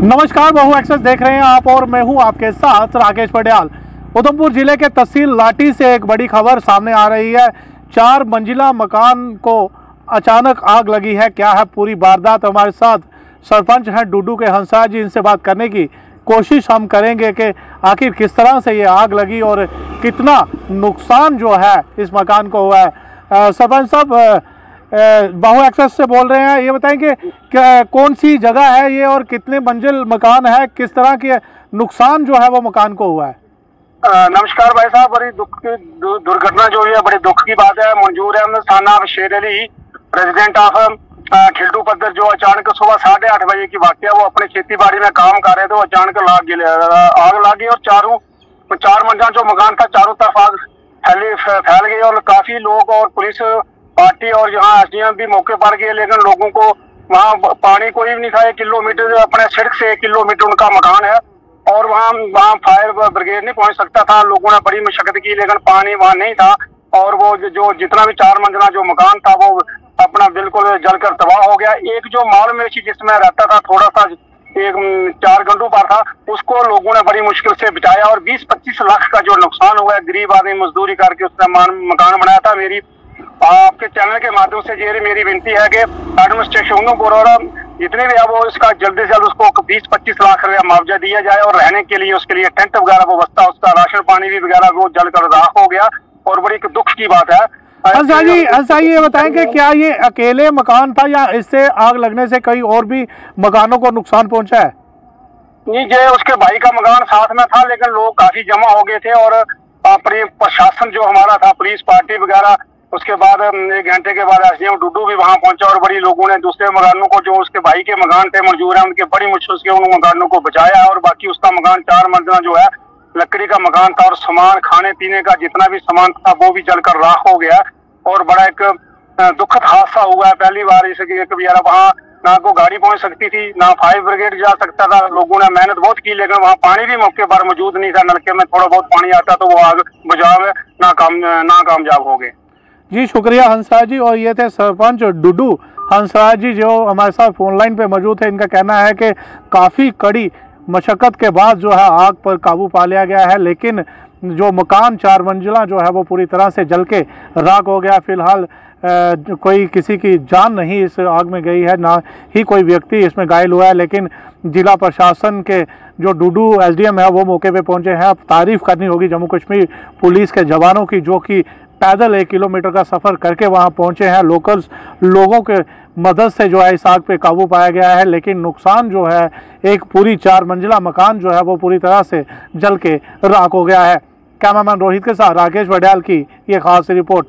नमस्कार बहु एक्सेस देख रहे हैं आप और मैं हूँ आपके साथ राकेश पटियाल। उधमपुर ज़िले के तहसील लाठी से एक बड़ी खबर सामने आ रही है। चार मंजिला मकान को अचानक आग लगी है। क्या है पूरी वारदात हमारे साथ? सरपंच हैं डूडू के हंसा जी, इनसे बात करने की कोशिश हम करेंगे कि आखिर किस तरह से ये आग लगी और कितना नुकसान जो है इस मकान को हुआ है। सरपंच साहब बाहू एक्सेस से बोल रहे हैं, ये बताएँगे क्या, कौन सी जगह है ये और कितने मंजिल मकान है, किस तरह के नुकसान जो है वो मकान को हुआ है? नमस्कार भाई साहब, बड़ी दुख की दुर्घटना जो हुई है, बड़ी दुख की बात है। मंजूर अहमद साना शेर अली प्रेसिडेंट ऑफ़ खिल्टू पद्धर जो अचानक सुबह साढ़े आठ बजे की वाक्य, वो अपने खेती बाड़ी में काम कर रहे थे अचानक लाग आग लग और चारों, चार मंजिला जो मकान था, चारों तरफ़ आग फैली, फैल गई और काफ़ी लोग और पुलिस पार्टी और यहाँ एसडीएम भी मौके पर गए, लेकिन लोगों को वहाँ पानी कोई भी नहीं था। एक किलोमीटर अपने सड़क से एक किलोमीटर उनका मकान है और वहाँ वहाँ फायर ब्रिगेड नहीं पहुँच सकता था। लोगों ने बड़ी मशक्कत की, लेकिन पानी वहाँ नहीं था और वो जो- जितना भी चार मंजिला जो मकान था, वो अपना बिल्कुल जलकर तबाह हो गया। एक जो माल मेशी जिसमें रहता था थोड़ा सा एक चार घंटों पर था, उसको लोगों ने बड़ी मुश्किल से बचाया और 20-25 लाख का जो नुकसान हुआ है, गरीब आदमी, मजदूरी करके उसने मकान बनाया था। मेरी आपके चैनल के माध्यम से ये मेरी विनती है कि एडमिनिस्ट्रेशन को और जितने भी है वो इसका जल्दी से जल्द उसको बीस पच्चीस लाख रुपया मुआवजा दिया जाए और रहने के लिए उसके लिए टेंट वगैरह व्यवस्था उसका राशन पानी भी वगैरह वो जल कर राख हो गया और बड़ी एक दुख की बात है। हंसा जी जी ये बताएँ कि क्या ये अकेले मकान था या इससे आग लगने से कई और भी मकानों को नुकसान पहुँचा है? नहीं जे उसके भाई का मकान साथ में था लेकिन लोग काफ़ी जमा हो गए थे और अपनी प्रशासन जो हमारा था पुलिस पार्टी वगैरह उसके बाद एक घंटे के बाद एसडीएम डुडू भी वहाँ पहुँचा और बड़ी लोगों ने, दूसरे मकानों को, जो उसके भाई के मकान थे मंजूर है, उनके बड़ी मुश्किल से उन मकानों को बचाया और बाकी उसका मकान चार मंजिला जो है, लकड़ी का मकान था और सामान खाने पीने का जितना भी सामान था, वो भी जलकर राख हो गया और बड़ा एक दुखद हादसा हुआ है। पहली बार इस यार वहाँ ना को गाड़ी पहुँच सकती थी, ना फायर ब्रिगेड जा सकता था। लोगों ने मेहनत बहुत की, लेकिन वहाँ पानी भी मौके पर मौजूद नहीं था। नलके में थोड़ा बहुत पानी आता तो वो आग बुझाव में नाकाम, नाकामयाब हो गए। जी, शुक्रिया हंसराज जी, और ये थे सरपंच डुडू। हंसराज जी, जो हमारे साथ फ़ोन लाइन पे मौजूद है इनका कहना है कि काफ़ी कड़ी मशक्क़त के बाद जो है आग पर काबू पा लिया गया है, लेकिन जो मकान चार मंजिला जो है वो पूरी तरह से जल के राख हो गया। फ़िलहाल कोई किसी की जान नहीं इस आग में गई है, ना ही कोई व्यक्ति इसमें घायल हुआ है, लेकिन जिला प्रशासन के जो डूडू एसडीएम है वो मौके पे पहुँचे हैं। अब तारीफ़ करनी होगी जम्मू कश्मीर पुलिस के जवानों की, जो कि पैदल एक किलोमीटर का सफ़र करके वहाँ पहुँचे हैं। लोकल्स लोगों के मदद से जो है इस आग पे काबू पाया गया है, लेकिन नुकसान जो है, एक पूरी चार मंजिला मकान जो है वो पूरी तरह से जल के राख हो गया है। कैमरामैन रोहित के साथ राकेश वड्याल की ये खास रिपोर्ट